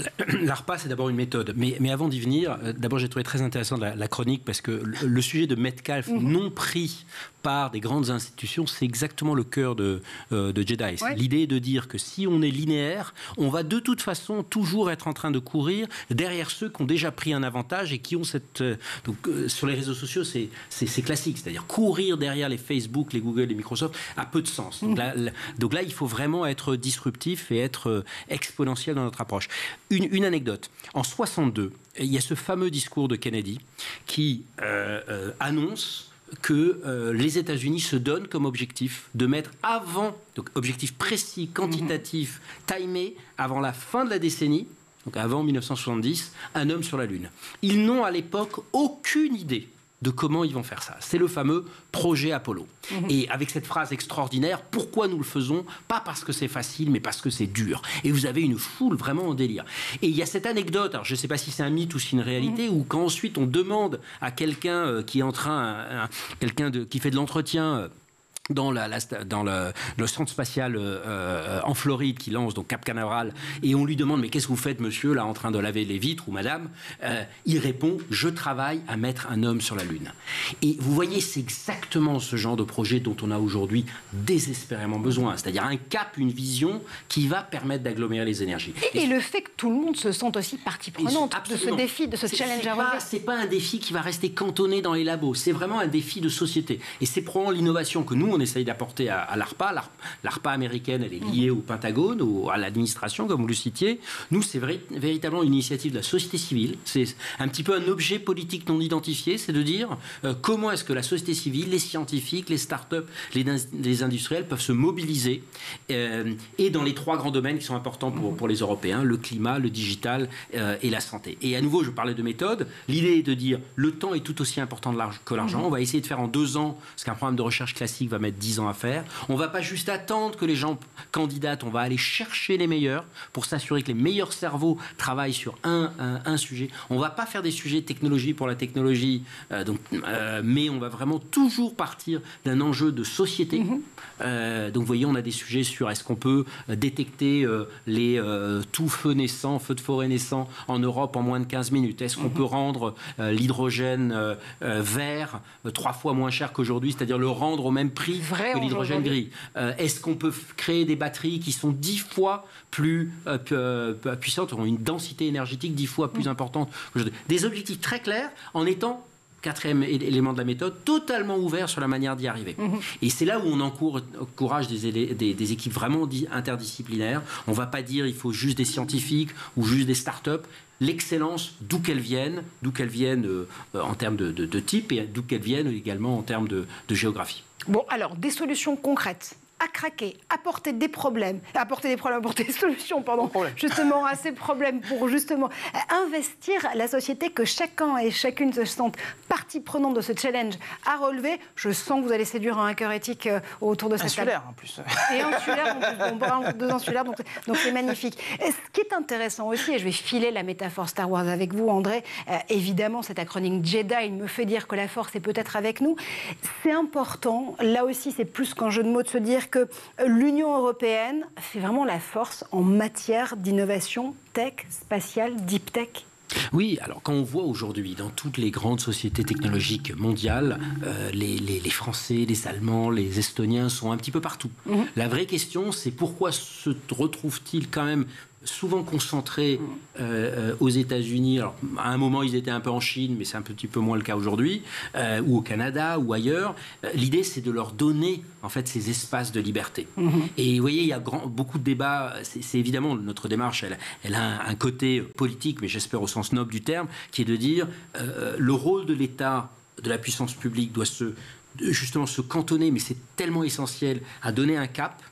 l'ARPA, [clears throat] c'est d'abord une méthode. Mais, mais avant d'y venir, euh, d'abord, j'ai trouvé très intéressant la, chronique parce que le, sujet de Metcalf mhm. non pris par des grandes institutions, c'est exactement le cœur de, euh, de Jedi. L'idée est de dire que si on est linéaire, on va de toute façon toujours être en train de courir derrière ceux qui ont déjà pris un avantage et qui ont cette... Euh, donc, sur les réseaux sociaux, c'est classique. C'est-à-dire courir derrière les Facebook, les Google, les Microsoft a peu de sens. Donc, mhm. là, donc là, il faut vraiment être disruptif et être exponentiel dans notre approche. Une, anecdote. En 62, il y a ce fameux discours de Kennedy qui euh, euh, annonce que euh, les États-Unis se donnent comme objectif de mettre avant, donc objectif précis, quantitatif, timé, avant la fin de la décennie, donc avant 1970, un homme sur la Lune. Ils n'ont à l'époque aucune idée de comment ils vont faire ça. C'est le fameux projet Apollo. Mhm. Et avec cette phrase extraordinaire, pourquoi nous le faisons? Pas parce que c'est facile, mais parce que c'est dur. Et vous avez une foule vraiment en délire. Et il y a cette anecdote, alors je ne sais pas si c'est un mythe ou si c'est une réalité, mhm. où quand ensuite on demande à quelqu'un euh, qui est en train, quelqu'un qui fait de l'entretien, euh, dans, la, dans le, le, centre spatial euh, euh, en Floride qui lance donc Cap Canaveral et on lui demande mais qu'est-ce que vous faites monsieur là en train de laver les vitres ou madame? Euh, il répond je travaille à mettre un homme sur la lune. Et vous voyez c'est exactement ce genre de projet dont on a aujourd'hui désespérément besoin. C'est-à-dire un cap une vision qui va permettre d'agglomérer les énergies. Et, le fait que tout le monde se sente aussi partie prenante de ce défi de ce challenge à c'est pas un défi qui va rester cantonné dans les labos. C'est vraiment un défi de société. Et c'est probablement l'innovation que nous on essaye d'apporter à, l'ARPA. L'ARPA américaine, elle est liée au Pentagone, ou à l'administration, comme vous le citiez. Nous, c'est véritablement une initiative de la société civile. C'est un petit peu un objet politique non identifié, c'est de dire euh, comment est-ce que la société civile, les scientifiques, les start-up, les, industriels peuvent se mobiliser, euh, et dans les trois grands domaines qui sont importants pour, pour les Européens, le climat, le digital euh, et la santé. Et à nouveau, je parlais de méthode. L'idée est de dire le temps est tout aussi important que l'argent. On va essayer de faire en deux ans ce qu'un programme de recherche classique va mettre dix ans à faire. On va pas juste attendre que les gens candidatent, on va aller chercher les meilleurs pour s'assurer que les meilleurs cerveaux travaillent sur un, un, sujet. On va pas faire des sujets technologie pour la technologie, euh, donc, euh, mais on va vraiment toujours partir d'un enjeu de société. Mhm. Euh, donc vous voyez, on a des sujets sur est-ce qu'on peut détecter les tout feux naissants, feux de forêt naissants en Europe en moins de 15 minutes Est-ce qu'on mhm. peut rendre l'hydrogène vert trois fois moins cher qu'aujourd'hui, c'est-à-dire le rendre au même prix que l'hydrogène gris? Est-ce qu'on peut créer des batteries qui sont dix fois plus puissantes, ont une densité énergétique dix fois plus mhm. importante Des objectifs très clairs en étant quatrième élément de la méthode, totalement ouvert sur la manière d'y arriver. Mhm. Et c'est là où on encourage des, des, équipes vraiment interdisciplinaires. On ne va pas dire il faut juste des scientifiques ou juste des start-up. L'excellence, d'où qu'elle vienne, d'où qu'elle vienne euh, en termes de, type et d'où qu'elle vienne également en termes de géographie. Bon, alors, des solutions concrètes à craquer, apporter des problèmes, apporter des problèmes, apporter des solutions, pardon, justement à ces problèmes pour justement investir la société que chacun et chacune se sente partie prenante de ce challenge à relever. Je sens que vous allez séduire un cœur éthique euh, autour de cette insulaire, en plus. Et insulaire, on parle de insulaire, donc c'est magnifique. Et ce qui est intéressant aussi, et je vais filer la métaphore Star Wars avec vous, André, euh, évidemment cet acronyme Jedi, il me fait dire que la force est peut-être avec nous. C'est important, là aussi c'est plus qu'un jeu de mots de se dire que l'Union européenne fait vraiment la force en matière d'innovation tech, spatiale, deep tech oui, alors quand on voit aujourd'hui dans toutes les grandes sociétés technologiques mondiales, euh, les, Français, les Allemands, les Estoniens sont un petit peu partout. Mhm. La vraie question, c'est pourquoi se retrouvent-ils quand même souvent concentrés euh, euh, aux États-Unis. Alors, à un moment, ils étaient un peu en Chine, mais c'est un petit peu moins le cas aujourd'hui, euh, ou au Canada, ou ailleurs. L'idée, c'est de leur donner, en fait, ces espaces de liberté. Mm-hmm. Et vous voyez, il y a grand, beaucoup de débats. C'est évidemment, notre démarche, elle, elle a un, côté politique, mais j'espère au sens noble du terme, qui est de dire le rôle de l'État, de la puissance publique, doit se justement se cantonner, mais c'est tellement essentiel, à donner un cap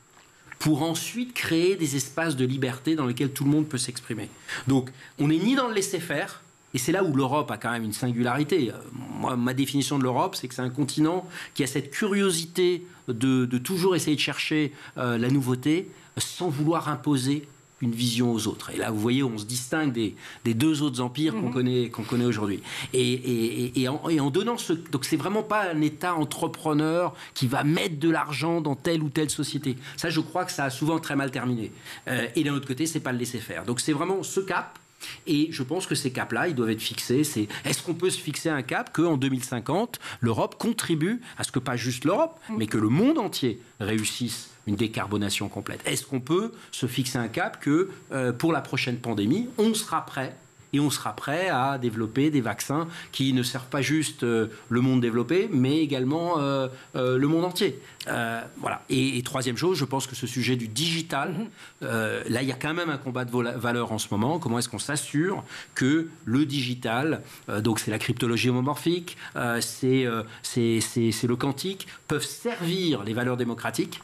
pour ensuite créer des espaces de liberté dans lesquels tout le monde peut s'exprimer. Donc, on n'est ni dans le laisser-faire, et c'est là où l'Europe a quand même une singularité. Euh, ma définition de l'Europe, c'est que c'est un continent qui a cette curiosité de, toujours essayer de chercher euh, la nouveauté sans vouloir imposer une vision aux autres. Et là, vous voyez, on se distingue des, deux autres empires qu'on mhm. connaît, qu'on connaît aujourd'hui. Et, et, en, donnant ce... Donc, c'est vraiment pas un État entrepreneur qui va mettre de l'argent dans telle ou telle société. Ça, je crois que ça a souvent très mal terminé. Euh, et d'un autre côté, c'est pas le laisser faire. Donc, c'est vraiment ce cap et je pense que ces caps-là, ils doivent être fixés. C'est est-ce qu'on peut se fixer un cap qu'en 2050, l'Europe contribue à ce que pas juste l'Europe, mhm. mais que le monde entier réussisse une décarbonation complète Est-ce qu'on peut se fixer un cap que euh, pour la prochaine pandémie, on sera prêt et on sera prêt à développer des vaccins qui ne servent pas juste euh, le monde développé, mais également euh, le monde entier. voilà. Et, troisième chose, je pense que ce sujet du digital, mm-hmm. là, il y a quand même un combat de valeur en ce moment. Comment est-ce qu'on s'assure que le digital, donc c'est la cryptologie homomorphique, c'est le quantique, peuvent servir les valeurs démocratiques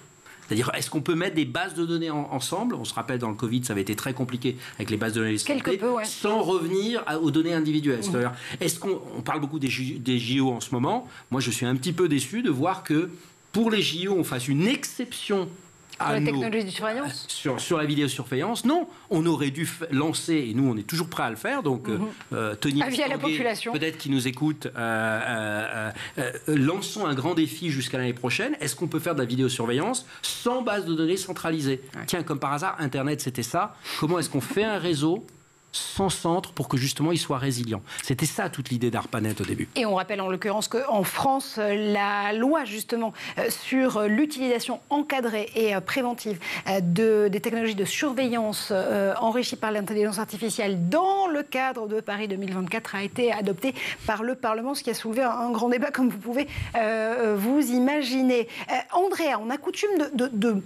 c'est-à-dire, est-ce qu'on peut mettre des bases de données ensemble? On se rappelle, dans le Covid, ça avait été très compliqué avec les bases de données Quelque peu, sans revenir aux données individuelles. Mmh. Est-ce qu'on on parle beaucoup des, des JO en ce moment Moi, je suis un petit peu déçu de voir que pour les JO, on fasse une exception sur la technologie de surveillance sur, sur, la vidéosurveillance, non. On aurait dû lancer, et nous on est toujours prêt à le faire, donc mm Tony la population. peut-être qui nous écoute, euh, lançons un grand défi jusqu'à l'année prochaine. Est-ce qu'on peut faire de la vidéosurveillance sans base de données centralisée? Tiens, comme par hasard, Internet c'était ça. Comment est-ce qu'on fait un réseau sans centre pour que justement il soit résilient. C'était ça toute l'idée d'ARPANET au début. Et on rappelle en l'occurrence qu'en France, euh, la loi justement euh, sur l'utilisation encadrée et euh, préventive de, des technologies de surveillance enrichies par l'intelligence artificielle dans le cadre de Paris 2024 a été adoptée par le Parlement, ce qui a soulevé un, grand débat comme vous pouvez vous imaginer. Andrea, on a coutume de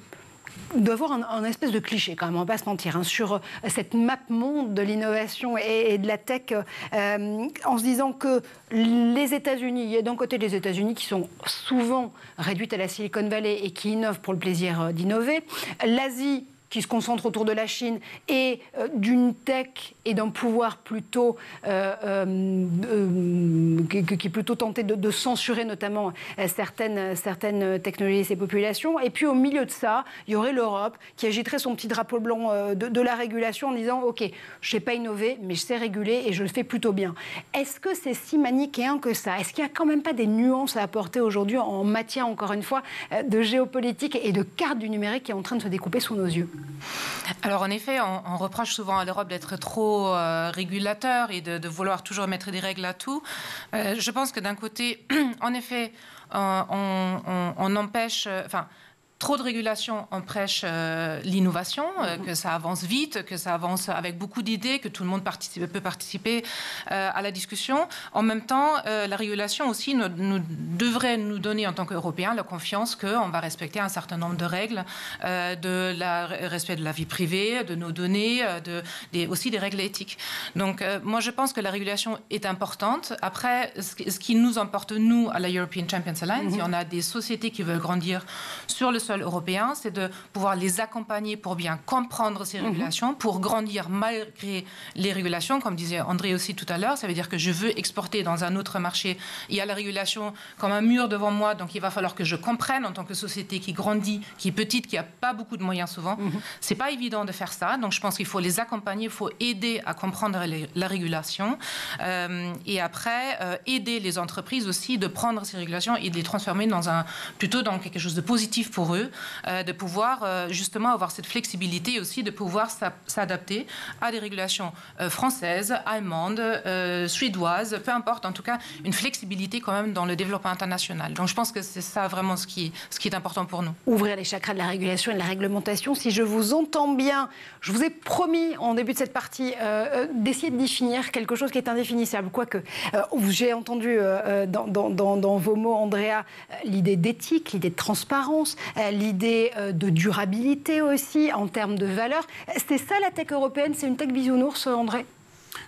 d'avoir un, un, espèce de cliché quand même, on va pas se mentir, hein, sur euh, cette map monde de l'innovation et, de la tech, euh, en se disant que les États-Unis, il y a d'un côté les États-Unis qui sont souvent réduites à la Silicon Valley et qui innovent pour le plaisir euh, d'innover, l'Asie qui se concentre autour de la Chine et euh, d'une tech et d'un pouvoir plutôt euh, euh, qui, est plutôt tenté de, censurer notamment certaines, certaines technologies et ces populations. Et puis au milieu de ça, il y aurait l'Europe qui agiterait son petit drapeau blanc de, la régulation en disant OK, je sais pas innover, mais je sais réguler et je le fais plutôt bien. Est-ce que c'est si manichéen que ça? Est-ce qu'il n'y a quand même pas des nuances à apporter aujourd'hui en matière, encore une fois, de géopolitique et de carte du numérique qui est en train de se découper sous nos yeux? Alors en effet, on, reproche souvent à l'Europe d'être trop euh, régulateur et de, vouloir toujours mettre des règles à tout. Euh, je pense que d'un côté, [clears throat] en effet, euh, on, empêche, trop de régulation empêche euh, l'innovation, euh, mhm. que ça avance vite, que ça avance avec beaucoup d'idées, que tout le monde peut participer euh, à la discussion. En même temps, la régulation aussi nous, devrait nous donner en tant qu'Européens la confiance qu'on va respecter un certain nombre de règles, de la respect de la vie privée, de nos données, de, des, aussi des règles éthiques. Donc moi je pense que la régulation est importante. Après, ce, qui nous importe, nous, à la European Champions Alliance, il y en a des sociétés qui veulent grandir sur le sol européen, c'est de pouvoir les accompagner pour bien comprendre ces mhm. régulations, pour grandir malgré les régulations, comme disait André aussi tout à l'heure. Ça veut dire que je veux exporter dans un autre marché. Il y a la régulation comme un mur devant moi, donc il va falloir que je comprenne en tant que société qui grandit, qui est petite, qui n'a pas beaucoup de moyens souvent. Ce mhm. C'est pas évident de faire ça, donc je pense qu'il faut les accompagner, il faut aider à comprendre la régulation euh, et après euh, aider les entreprises aussi de prendre ces régulations et de les transformer dans un plutôt dans quelque chose de positif pour eux euh, de pouvoir euh, justement avoir cette flexibilité aussi, de pouvoir s'adapter à des régulations euh, françaises, allemandes, suédoises, peu importe, en tout cas une flexibilité quand même dans le développement international. Donc je pense que c'est ça vraiment ce qui, est important pour nous. Ouvrir les chakras de la régulation et de la réglementation. Si je vous entends bien, je vous ai promis en début de cette partie d'essayer de définir quelque chose qui est indéfinissable. Quoique, j'ai entendu dans, dans, vos mots, Andrea, l'idée d'éthique, l'idée de transparence, l'idée euh, de durabilité aussi en termes de valeur. C'est ça la tech européenne? C'est une tech bisounours, André?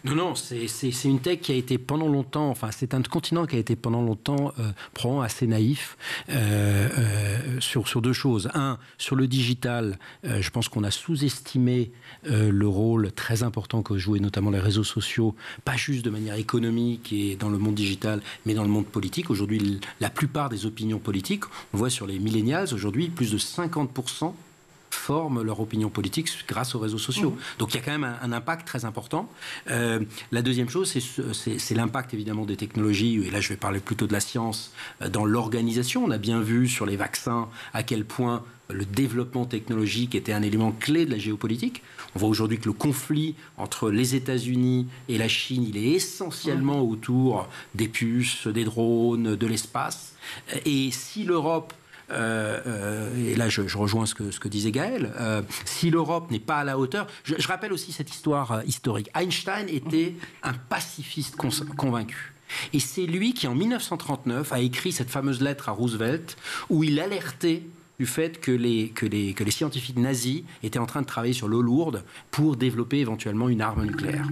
Non, non, c'est une tech qui a été pendant longtemps, enfin c'est un continent qui a été pendant longtemps euh, probablement assez naïf euh, euh, sur, deux choses. Un, sur le digital, je pense qu'on a sous-estimé le rôle très important que jouaient notamment les réseaux sociaux, pas juste de manière économique et dans le monde digital, mais dans le monde politique. Aujourd'hui, la plupart des opinions politiques, on voit sur les millennials, aujourd'hui, plus de 50% forment leur opinion politique grâce aux réseaux sociaux. Mmh. Donc il y a quand même un, impact très important. Euh, la deuxième chose, c'est l'impact évidemment des technologies, et là je vais parler plutôt de la science, euh, dans l'organisation. On a bien vu sur les vaccins à quel point le développement technologique était un élément clé de la géopolitique. On voit aujourd'hui que le conflit entre les États-Unis et la Chine, il est essentiellement mmh. autour des puces, des drones, de l'espace. Et si l'Europe et là je, rejoins ce que, ce que disait Gaël, euh, si l'Europe n'est pas à la hauteur, je, rappelle aussi cette histoire historique. Einstein était un pacifiste convaincu. Et c'est lui qui, en 1939, a écrit cette fameuse lettre à Roosevelt où il alertait du fait que les, que, les, que les scientifiques nazis étaient en train de travailler sur l'eau lourde pour développer éventuellement une arme nucléaire.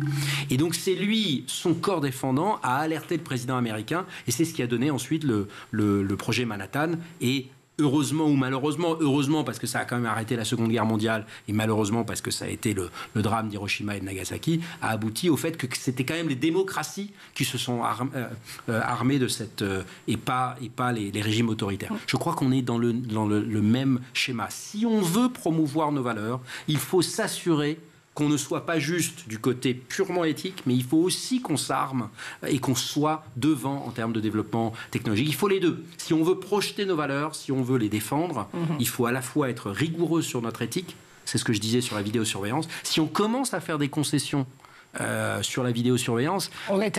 Et donc c'est lui, son corps défendant, a alerté le président américain et c'est ce qui a donné ensuite le, le, le projet Manhattan et heureusement ou malheureusement, heureusement parce que ça a quand même arrêté la Seconde Guerre mondiale, et malheureusement parce que ça a été le, drame d'Hiroshima et de Nagasaki, a abouti au fait que c'était quand même les démocraties qui se sont euh, euh, armées de cette... Euh, et pas, et pas les, régimes autoritaires. Je crois qu'on est dans, le, dans le même schéma. Si on veut promouvoir nos valeurs, il faut s'assurer qu'on ne soit pas juste du côté purement éthique, mais il faut aussi qu'on s'arme et qu'on soit devant en termes de développement technologique. Il faut les deux. Si on veut projeter nos valeurs, si on veut les défendre, mhm. il faut à la fois être rigoureux sur notre éthique, c'est ce que je disais sur la vidéosurveillance. Si on commence à faire des concessions euh, sur la vidéosurveillance,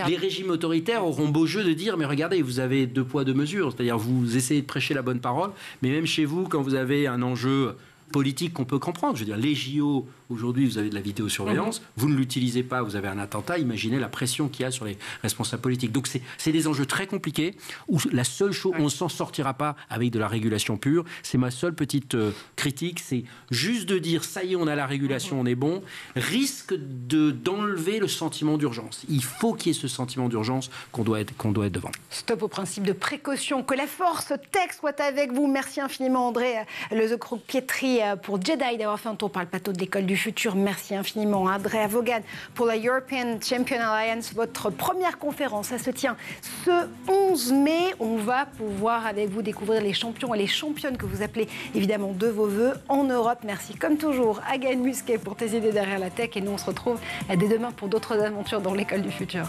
les régimes autoritaires auront beau jeu de dire mais regardez, vous avez deux poids, deux mesures. C'est-à-dire vous essayez de prêcher la bonne parole, mais même chez vous, quand vous avez un enjeu politique qu'on peut comprendre, je veux dire, les JO, aujourd'hui, vous avez de la vidéosurveillance, vous ne l'utilisez pas, vous avez un attentat, imaginez la pression qu'il y a sur les responsables politiques. Donc c'est des enjeux très compliqués, où la seule chose, on ne s'en sortira pas avec de la régulation pure, c'est ma seule petite euh, critique, c'est juste de dire, ça y est, on a la régulation, on est bon, risque de- d'enlever le sentiment d'urgence. Il faut qu'il y ait ce sentiment d'urgence qu'on doit, être- qu'on doit être devant. Stop au principe de précaution. Que la force tech soit avec vous. Merci infiniment, André Lezecro-Pietri, euh, pour Jedi d'avoir fait un tour par le plateau de l'école du Merci infiniment, André Vaughan, pour la European Champion Alliance. Votre première conférence, ça se tient ce 11 mai. On va pouvoir, avec vous, découvrir les champions et les championnes que vous appelez évidemment de vos voeux en Europe. Merci, comme toujours, à Gaël Musquet pour tes idées derrière la tech. Et nous, on se retrouve dès demain pour d'autres aventures dans l'école du futur.